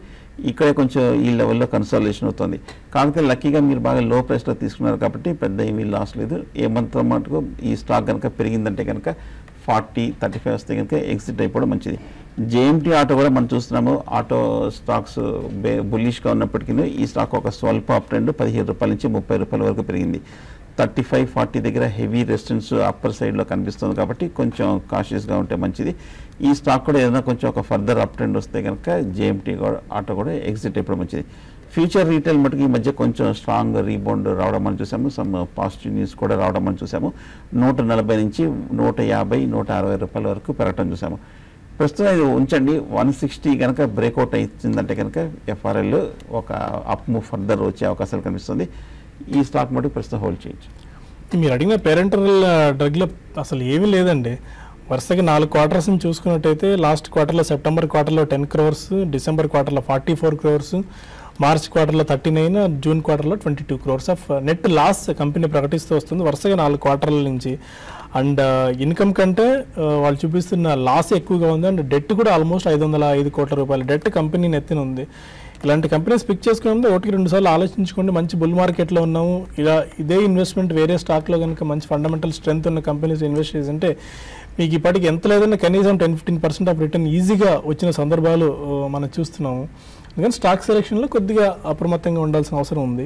ఇక్కడే కొంచెం ఈ లెవెల్లో కన్సల్టేషన్ అవుతుంది. కాకపోతే లక్కీగా మీరు బాగా లో ప్రైస్లో తీసుకున్నారు కాబట్టి పెద్ద ఏమీ లాస్ లేదు. ఏమంత మటుకు ఈ స్టాక్ కనుక పెరిగిందంటే కనుక ఫార్టీ థర్టీ ఫైవ్ వస్తే కనుక ఎగ్జిట్ అయిపోవడం మంచిది. జేఎంటీ ఆటో కూడా మనం చూస్తున్నాము. ఆటో స్టాక్స్ బే బుల్లిష్గా ఉన్నప్పటికీ ఈ స్టాక్ ఒక స్వల్ప అప్ ట్రెండ్ పదిహేను రూపాయల నుంచి ముప్పై రూపాయల వరకు పెరిగింది. థర్టీ ఫైవ్ ఫార్టీ దగ్గర హెవీ రెసిస్టెన్స్ అప్పర్ సైడ్లో కనిపిస్తుంది కాబట్టి కొంచెం కాషియస్గా ఉంటే మంచిది. ఈ స్టాక్ కూడా ఏదైనా కొంచెం ఒక ఫర్దర్ అప్ ట్రెండ్ వస్తే కనుక జేఎంటీ కూడా ఆటో కూడా ఎగ్జిట్ అయిపోవడం మంచిది. ఫ్యూచర్ రీటైల్ మటుకు ఈ మధ్య కొంచెం స్ట్రాంగ్ రీబౌండ్ రావడం మనం చూసాము. సమ్ పాజిటివ్ న్యూస్ కూడా రావడం మనం చూసాము. నూట నలభై నుంచి నూట యాభై నూట అరవై రూపాయల వరకు పెరగటం చూసాము. ప్రస్తుతం ఇది ఉంచండి. వన్ సిక్స్టీ కనుక బ్రేక్అవుట్ అవుతుందంటే కనుక ఎఫ్ఆర్ఎల్ ఒక అప్ మూవ్ ఫర్దర్ వచ్చే అవకాశాలు కనిపిస్తుంది. ఈ స్టాక్ మటుకు ప్రస్తుతం హోల్డ్ చేయొచ్చు మీరు అడిగిన పేరెంటల్ డ్రగ్లో uh, అసలు ఏమీ లేదండి. వరుసగా నాలుగు క్వార్టర్స్ని చూసుకున్నట్టయితే లాస్ట్ క్వార్టర్లో సెప్టెంబర్ క్వార్టర్లో టెన్ క్రోర్స్ డిసెంబర్ క్వార్టర్లో ఫార్టీ ఫోర్ క్రోర్స్ మార్చ్ క్వార్టర్లో థర్టీ నైన్ జూన్ క్వార్టర్లో twenty two crores of net loss company ప్రకటిస్తూ వస్తుంది. వరుసగా నాలుగు క్వార్టర్ల నుంచి. అండ్ uh, ఇన్కమ్ కంటే uh, వాళ్ళు చూపిస్తున్న లాస్ ఎక్కువగా ఉంది. అండ్ డెట్ కూడా ఆల్మోస్ట్ ఐదు వందల ఐదు కోట్ల రూపాయలు. డెట్ కంపెనీ నెత్తిన ఉంది. ఇలాంటి కంపెనీస్ పిక్ చేసుకున్నప్పుడు ఒకటికి రెండు సార్లు ఆలోచించుకోండి. మంచి బుల్ మార్కెట్లో ఉన్నాము. ఇలా ఇదే ఇన్వెస్ట్మెంట్ వేరే స్టాక్లో కనుక మంచి ఫండమెంటల్ స్ట్రెంత్ ఉన్న కంపెనీస్ ఇన్వెస్ట్ చేసింటే మీకు ఇప్పటికి ఎంత లేదన్నా కనీసం ten fifteen percent of return ఈజీగా వచ్చిన సందర్భాలు uh, మనం చూస్తున్నాము. అందుకని స్టాక్ సెలెక్షన్లో కొద్దిగా అప్రమత్తంగా ఉండాల్సిన అవసరం ఉంది.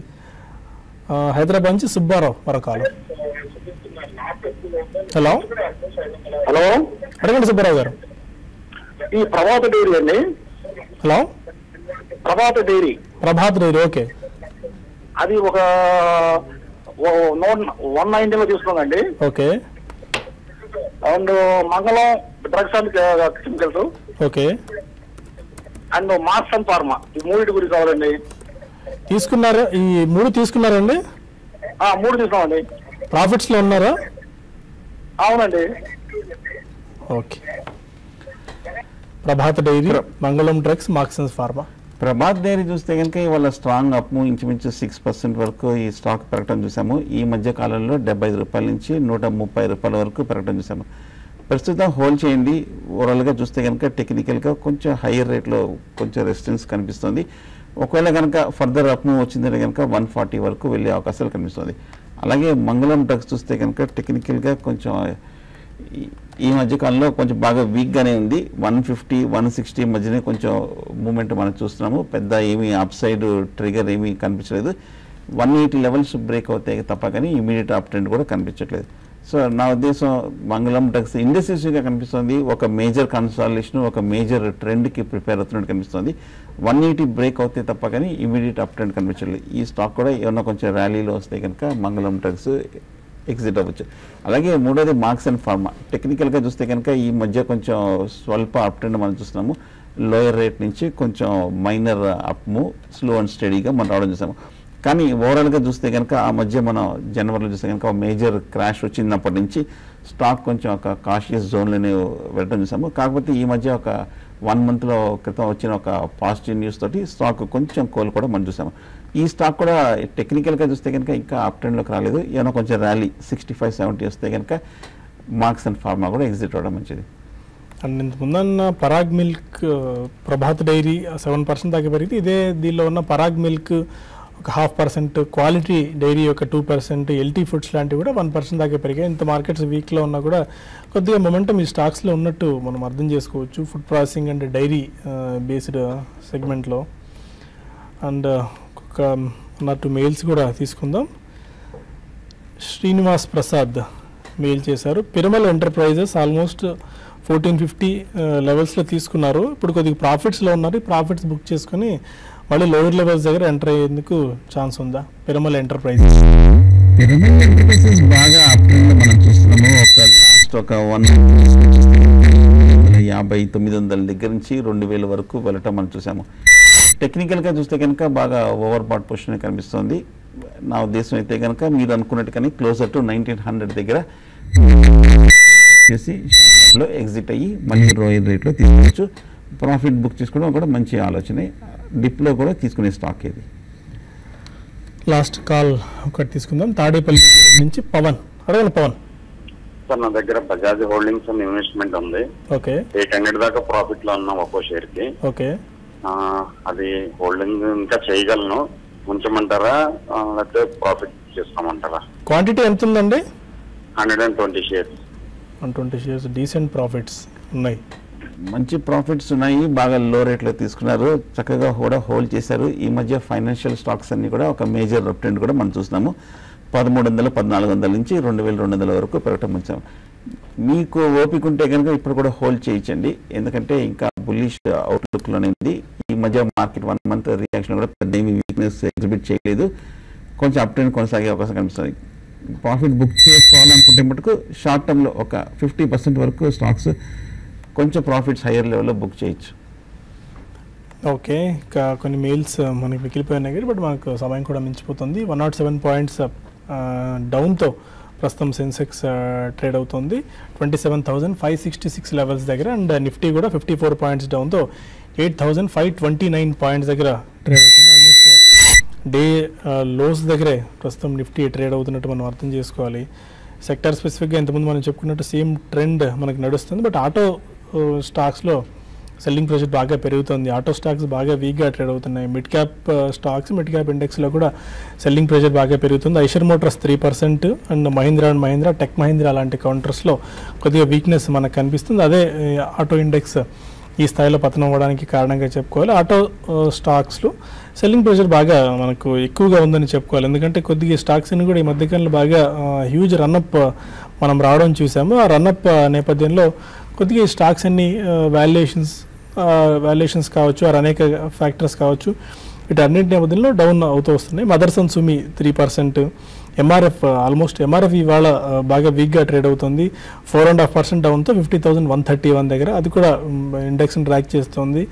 హైదరాబాద్ నుంచి సుబ్బారావు మరొక కాలం హలో? హలో? అడగండి సుబ్బారావు గారు. ఈ ప్రభాత డైరీ అండి. హలో? ప్రభాత డైరీ. Prabhat dairy okay. అది ఒక వన్ నైన్టీలో తీసుకుందండి okay. And Mangalam drugs and chemicals okay. And Marks and pharma. ఈ మూడింటి గురించి కావాలండి. తీసుకున్నారా ఈ మూడు తీసుకున్నారండి? మూడు తీసుకున్నామండి. ప్రాఫిట్స్లో ఉన్నారా? అవునండి. Okay. Prabhat dairy Mangalam drugs Marksans pharma. Prabhat dairy చూస్తే కనుక ఇవాళ స్ట్రాంగ్ అప్ ఇంచుమించు సిక్స్ పర్సెంట్ వరకు ఈ స్టాక్ పెరగడం చూసాము. ఈ మధ్య కాలంలో డెబ్బై ఐదు రూపాయల నుంచి నూట ముప్పై రూపాయల వరకు పెరగడం చూసాము. ప్రస్తుతం హోల్డ్ చేయండి. ఓవరాల్గా చూస్తే కనుక టెక్నికల్గా కొంచెం హైయర్ రేట్లో కొంచెం రెసిస్టెన్స్ కనిపిస్తుంది. ఒకవేళ కనుక ఫర్దర్ అప్ మూవ్ వచ్చిందంటే కనుక వన్ ఫార్టీ వరకు వెళ్ళే అవకాశాలు కనిపిస్తుంది. అలాగే మంగళం డ్రగ్స్ చూస్తే కనుక టెక్నికల్గా కొంచెం ఈ- మధ్యకాలంలో మధ్య కాలంలో కొంచెం బాగా వీక్గానే ఉంది. వన్ ఫిఫ్టీ వన్ సిక్స్టీ మధ్యనే కొంచెం మూమెంట్ మనం చూస్తున్నాము. పెద్ద ఏమీ అప్ సైడ్ ట్రిగర్ ఏమీ కనిపించలేదు. వన్ ఎయిటీ లెవెల్స్ బ్రేక్ అవుతాయి తప్ప కానీ ఇమీడియట్ అప్ ట్రెండ్ కూడా కనిపించట్లేదు. సో నా ఉద్దేశం మంగళం టెక్స్ ఇండస్ట్రీస్గా కనిపిస్తుంది. ఒక మేజర్ కన్సాలేషన్ ఒక మేజర్ ట్రెండ్కి ప్రిపేర్ అవుతున్నట్టు కనిపిస్తుంది. వన్ ఎయిటీ బ్రేక్ అవుతే తప్ప కానీ ఇమీడియట్ అప్ ట్రెండ్ కనిపించట్లేదు ఈ స్టాక్ కూడా ఏమన్నా కొంచెం ర్యాలీలో వస్తే కనుక మంగళం టెక్స్ ఎగ్జిట్ అవ్వచ్చు. అలాగే మూడోది మార్క్స్ అండ్ ఫార్మా. టెక్నికల్గా చూస్తే కనుక ఈ మధ్య కొంచెం స్వల్ప అప్ ట్రెండ్ మనం చూస్తున్నాము. లోయర్ రేట్ నుంచి కొంచెం minor up move slow and స్టడీగా మనం రావడం చూసాము కానీ ఓవరాల్గా చూస్తే కనుక ఆ మధ్య మనం జనవరిలో చూస్తే కనుక మేజర్ క్రాష్ వచ్చినప్పటి నుంచి స్టాక్ కొంచెం ఒక కాషియస్ జోన్లోనే వెళ్ళడం చూసాము. కాకపోతే ఈ మధ్య ఒక వన్ మంత్లో క్రితం వచ్చిన ఒక పాజిటివ్ న్యూస్ తోటి స్టాక్ కొంచెం కోలుకోవడం మనం చూసాము. ఈ స్టాక్ కూడా టెక్నికల్గా చూస్తే కనుక ఇంకా అప్ ట్రెండ్లోకి రాలేదు. ఏమైనా కొంచెం ర్యాలీ సిక్స్టీ ఫైవ్ సెవెంటీ వస్తే కనుక మార్క్స్ అండ్ ఫార్మా కూడా ఎగ్జిట్ అవ్వడం మంచిది. అండ్ ఇంతకు ముందన్న Parag milk Prabhat dairy seven percent దాకా పెరిగింది ఇదే దీనిలో ఉన్న పరాగ్ మిల్క్ ఒక హాఫ్ పర్సెంట్ క్వాలిటీ డైరీ యొక్క టూ పర్సెంట్ ఎల్టీ ఫుడ్స్ లాంటివి కూడా వన్ పర్సెంట్ దాకా పెరిగాయి. ఇంత మార్కెట్స్ వీక్లో ఉన్నా కూడా కొద్దిగా మొమెంటం ఈ స్టాక్స్లో ఉన్నట్టు మనం అర్థం చేసుకోవచ్చు. Food processing and dairy based సెగ్మెంట్లో అండ్ ఒక వన్ ఆర్ టూ మెయిల్స్ కూడా తీసుకుందాం. శ్రీనివాస్ ప్రసాద్ మెయిల్ చేశారు. Piramal enterprises almost fourteen fifty లెవెల్స్లో తీసుకున్నారు. ఇప్పుడు కొద్దిగా ప్రాఫిట్స్లో ఉన్నారు. ఈ ప్రాఫిట్స్ బుక్ చేసుకొని మళ్ళీ లోయర్ లెవెల్స్ దగ్గర ఎంటర్ అయ్యేందుకు ఛాన్స్ ఉందా? పిరమల్ ఎంటర్ప్రైజెస్ పిరమల్ ఎంటర్ప్రైజెస్ బాగా అప్ మనం చూస్తున్నాము. ఒక లాస్ట్ ఒక వన్ యాభై తొమ్మిది వందల దగ్గర నుంచి రెండు వేల వరకు వెళ్ళటం మనం చూసాము టెక్నికల్గా చూస్తే కనుక బాగా ఓవర్ బాట్ పొజిషన్ కనిపిస్తుంది. నా ఉద్దేశం అయితే కనుక మీరు అనుకున్నట్టు కానీ క్లోజర్ టు నైన్టీన్ హండ్రెడ్ దగ్గర చేసి ఎగ్జిట్ అయ్యి మళ్ళీ రోయల్ రేట్లో తీసుకోవచ్చు. ప్రాఫిట్ బుక్ చేసుకోవడం కూడా మంచి ఆలోచనే. డిప్లో కూడా తీసుకునే స్టాక్ ఇది. లాస్ట్ కాల్ ఒకటి తీసుకుందాం. తాడేపల్లి నుంచి పవన్. అడగండి పవన్. సార్ నా దగ్గర బజాజ్ హోల్డింగ్స్ అండ్ ఇన్వెస్ట్మెంట్ ఉంది. ఓకే. ఎయిట్ హండ్రెడ్ దాకా ప్రాఫిట్లో ఉన్నాం ఒక్కో షేర్కి ఓకే. ఆ, అది హోల్డింగ్ ఇంకా చేయగలను. ఉంచమంటారా? లేకపోతే ప్రాఫిట్ చేసుకోమంటారా క్వాంటిటీ ఎంత ఉందండి? Hundred and twenty shares. One twenty shares. Decent profits ఉన్నాయి. మంచి ప్రాఫిట్స్ ఉన్నాయి బాగా లో రేట్లో తీసుకున్నారు చక్కగా కూడా హోల్డ్ చేశారు. ఈ మధ్య ఫైనాన్షియల్ స్టాక్స్ అన్ని కూడా ఒక మేజర్ ట్రెండ్ కూడా మనం చూస్తున్నాము. పదమూడు వందల పద్నాలుగు వందల నుంచి రెండు వేల రెండు వందల వరకు పెరగటం వచ్చాము మీకు ఓపిక ఉంటే కనుక ఇప్పుడు కూడా హోల్డ్ చేయించండి. ఎందుకంటే ఇంకా బుల్లిష్ అవుట్లుక్లోనే ఉంది. ఈ మధ్య మార్కెట్ వన్ మంత్ రియాక్షన్ కూడా పెద్ద ఏమి వీక్నెస్ ఎగ్జిబిట్ చేయలేదు. కొంచెం అప్ ట్రెండ్ కొనసాగే అవకాశం కనిపిస్తుంది. ప్రాఫిట్ బుక్ చేసుకోవాలనుకుంటే మటుకు షార్ట్ టర్మ్లో ఒక ఫిఫ్టీ పర్సెంట్ వరకు స్టాక్స్ కొంచెం ప్రాఫిట్స్ హైయర్ లెవెల్లో బుక్ చేయొచ్చు. ఓకే ఇంకా కొన్ని మెయిల్స్ uh, మనకి మిగిలిపోయినాయి కానీ బట్ మనకు సమయం కూడా మించిపోతుంది. వన్ నాట్ సెవెన్ పాయింట్స్ డౌన్తో ప్రస్తుతం సెన్సెక్స్ ట్రేడ్ uh, అవుతుంది. Twenty seven thousand five sixty six levels దగ్గర అండ్ నిఫ్టీ uh, కూడా fifty four points డౌన్తో eight thousand five twenty nine points దగ్గర ట్రేడ్ అవుతుంది. ఆల్మోస్ట్ డే లోస్ దగ్గరే ప్రస్తుతం నిఫ్టీ ట్రేడ్ అవుతున్నట్టు మనం అర్థం చేసుకోవాలి. సెక్టర్ స్పెసిఫిక్గా ఇంతకుముందు మనం చెప్పుకున్నట్టు సేమ్ ట్రెండ్ మనకు నడుస్తుంది. బట్ ఆటో స్టాక్స్లో సెల్లింగ్ ప్రెషర్ బాగా పెరుగుతుంది. ఆటో స్టాక్స్ బాగా వీక్గా ట్రేడ్ అవుతున్నాయి. Mid cap stocks mid cap ఇండెక్స్లో కూడా సెల్లింగ్ ప్రెషర్ బాగా పెరుగుతుంది. Eicher motors three percent and Mahindra and Mahindra tech Mahindra లాంటి కౌంటర్స్లో కొద్దిగా వీక్నెస్ మనకు కనిపిస్తుంది. అదే ఆటో ఇండెక్స్ ఈ స్థాయిలో పతనం అవ్వడానికి కారణంగా చెప్పుకోవాలి. ఆటో స్టాక్స్లు స్టాక్స్లో సెల్లింగ్ ప్రెషర్ బాగా మనకు ఎక్కువగా ఉందని చెప్పుకోవాలి. ఎందుకంటే కొద్దిగా స్టాక్స్ని కూడా ఈ మధ్యకాలంలో బాగా హ్యూజ్ రన్అప్ మనం రావడం చూసాము. ఆ రన్అప్ నేపథ్యంలో కొద్దిగా ఈ స్టాక్స్ అన్ని వాల్యుయేషన్స్ వాల్యుయేషన్స్ కావచ్చు ఆర్ అనేక ఫ్యాక్టర్స్ కావచ్చు వీటన్నింటి నేపథ్యంలో డౌన్ అవుతూ వస్తున్నాయి. Motherson Sumi three percent MRF almost MRF ఇవాళ బాగా వీక్గా ట్రేడ్ అవుతుంది. Four and half percent డౌన్తో fifty thousand one thirty one దగ్గర. అది కూడా ఇండెక్స్ని ట్రాక్ చేస్తుంది.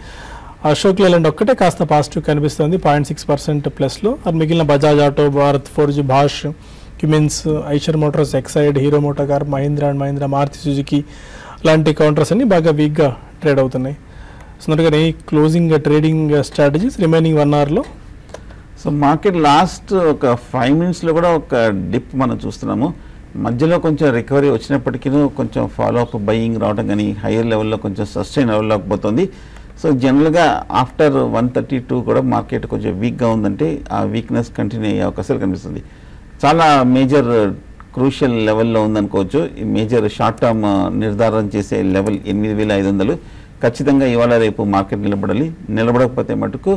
అశోక్ లేలాండ్ ఒక్కటే కాస్త పాజిటివ్ కనిపిస్తుంది పాయింట్ సిక్స్ పర్సెంట్ ప్లస్లో అది మిగిలిన Bajaj auto Bharat forge భాష్ Cummins Eicher Motors Exide Hero MotoCorp Mahindra and Mahindra Maruti Suzuki లాంటి కౌంటర్స్ అన్ని బాగా వీక్గా ట్రేడ్ అవుతున్నాయి. సో ఈ closing trading strategies remaining one అవర్లో సో మార్కెట్ లాస్ట్ ఒక ఫైవ్ మినిట్స్లో కూడా ఒక డిప్ మనం చూస్తున్నాము. మధ్యలో కొంచెం రికవరీ వచ్చినప్పటికీ కొంచెం ఫాలో అప్ బయింగ్ రావడం కానీ హైయర్ లెవెల్లో కొంచెం సస్టైన్ లెవెల్లోకి పోతుంది సో జనరల్గా ఆఫ్టర్ వన్ థర్టీ టూ కూడా మార్కెట్ కొంచెం వీక్గా ఉందంటే ఆ వీక్నెస్ కంటిన్యూ అయ్యే అవకాశాలు కనిపిస్తుంది. చాలా మేజర్ క్రూషియల్ లెవెల్లో ఉందనుకోవచ్చు. ఈ మేజర్ షార్ట్ టర్మ్ నిర్ధారణ చేసే లెవెల్ ఎనిమిది వేల ఐదు వందలు. ఖచ్చితంగా ఇవాళ రేపు మార్కెట్ నిలబడాలి. నిలబడకపోతే మటుకు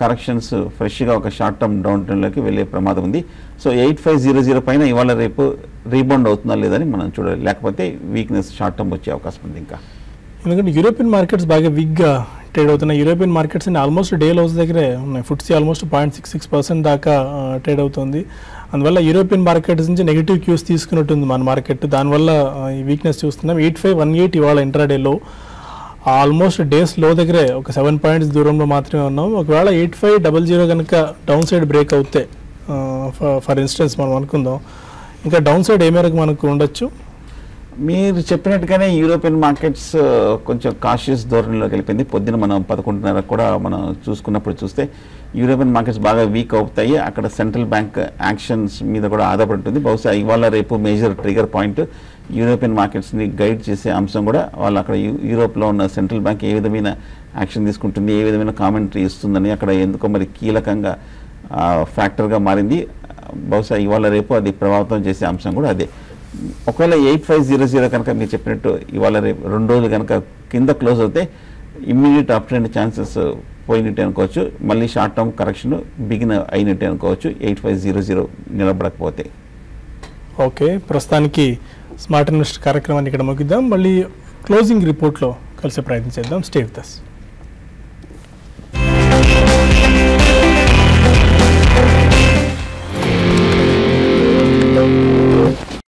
కరెక్షన్స్ ఫ్రెష్గా ఒక షార్ట్ టర్మ్ డౌన్ టర్న్లోకి వెళ్ళే ప్రమాదం ఉంది. So eight five zero zero పైన ఇవాళ రేపు రీబౌండ్ అవుతుందా లేదని మనం చూడాలి. లేకపోతే వీక్నెస్ షార్ట్ టర్మ్ వచ్చే అవకాశం ఉంది ఇంకా. ఎందుకంటే యూరోపియన్ మార్కెట్స్ బాగా వీక్గా ట్రేడ్ అవుతున్నాయి యూరోపియన్ మార్కెట్స్ అన్ని ఆల్మోస్ట్ డే లోస్ దగ్గరే ఉన్నాయి. FTSE almost point six six percent దాకా ట్రేడ్ అవుతుంది. అందువల్ల యూరోపియన్ మార్కెట్స్ నుంచి నెగిటివ్ క్యూస్ తీసుకున్నట్టుంది మన మార్కెట్ దానివల్ల ఈ వీక్నెస్ చూస్తున్నాం. ఎయిట్ ఫైవ్ వన్ ఎయిట్ ఇవాళ ఇంట్రాడేలో ఆల్మోస్ట్ డేస్లో దగ్గరే ఒక సెవెన్ పాయింట్స్ దూరంలో మాత్రమే ఉన్నాం. ఒకవేళ ఎయిట్ ఫైవ్ డబల్ జీరో కనుక డౌన్ సైడ్ బ్రేక్ అవుతే ఫర్ ఇన్స్టెన్స్ మనం అనుకుందాం. ఇంకా డౌన్ సైడ్ ఏ మేరకు మనకు ఉండొచ్చు? మీరు చెప్పినట్టుగానే యూరోపియన్ మార్కెట్స్ uh, కొంచెం కాషియస్ ధోరణిలోకి వెళ్ళిపోయింది. పొద్దున మనం పదకొండున్నర కూడా మనం చూసుకున్నప్పుడు చూస్తే యూరోపియన్ మార్కెట్స్ బాగా వీక్ అవుతాయి. అక్కడ సెంట్రల్ బ్యాంక్ యాక్షన్స్ మీద కూడా ఆధారపడి ఉంటుంది. బహుశా ఇవాళ రేపు మేజర్ ట్రిగర్ పాయింట్ యూరోపియన్ మార్కెట్స్ని గైడ్ చేసే అంశం కూడా వాళ్ళు అక్కడ యూ- యూరోప్లో ఉన్న సెంట్రల్ బ్యాంక్ ఏ విధమైన యాక్షన్ తీసుకుంటుంది ఏ విధమైన కామెంటరీ ఇస్తుందని అక్కడ ఎందుకో మరి కీలకంగా uh, ఫ్యాక్టర్గా మారింది. బహుశా ఇవాళ రేపు అది ప్రభావితం చేసే అంశం కూడా అదే. ఒకవేళ ఎయిట్ ఫైవ్ జీరో జీరో కనుక మీరు చెప్పినట్టు ఇవాళ రేపు రెండు రోజులు కనుక కింద క్లోజ్ అవుతే ఇమ్మీడియట్ అప్ ట్రెండ్ ఛాన్సెస్ పోయినట్టే అనుకోవచ్చు. మళ్ళీ షార్ట్ టర్మ్ కరెక్షన్ బిగిన్ అయినట్టే అనుకోవచ్చు. ఎయిట్ ఫైవ్ జీరో జీరో నిలబడకపోతే. ఓకే ప్రస్తుతానికి స్మార్ట్ ఇన్వెస్ట్ కార్యక్రమాన్ని ఇక్కడ ముగిద్దాం. మళ్ళీ క్లోజింగ్ రిపోర్ట్లో కలిసే ప్రయత్నం చేద్దాం. Stay with